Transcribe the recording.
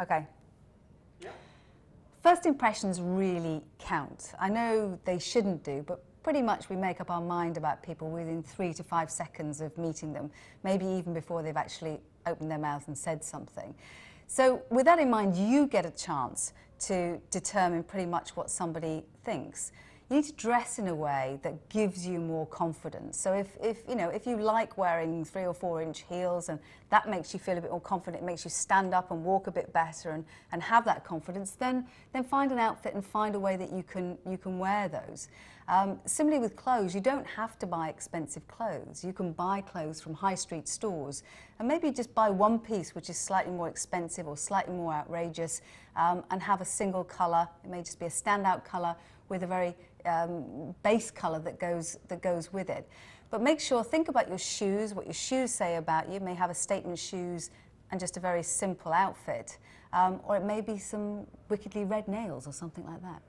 Okay. Yeah. First impressions really count. I know they shouldn't do, but pretty much we make up our mind about people within three to five seconds of meeting them, maybe even before they've actually opened their mouth and said something. So with that in mind, you get a chance to determine pretty much what somebody thinks. You need to dress in a way that gives you more confidence. So if, if, you know, if you like wearing three or four inch heels and that makes you feel a bit more confident, it makes you stand up and walk a bit better and, and have that confidence, then, then find an outfit and find a way that you can, you can wear those. Um, similarly with clothes, you don't have to buy expensive clothes. You can buy clothes from high street stores and maybe just buy one piece which is slightly more expensive or slightly more outrageous um, and have a single colour. It may just be a standout colour with a very um, base colour that goes, that goes with it. But make sure, think about your shoes, what your shoes say about you. you may have a statement shoes and just a very simple outfit. Um, or it may be some wickedly red nails or something like that.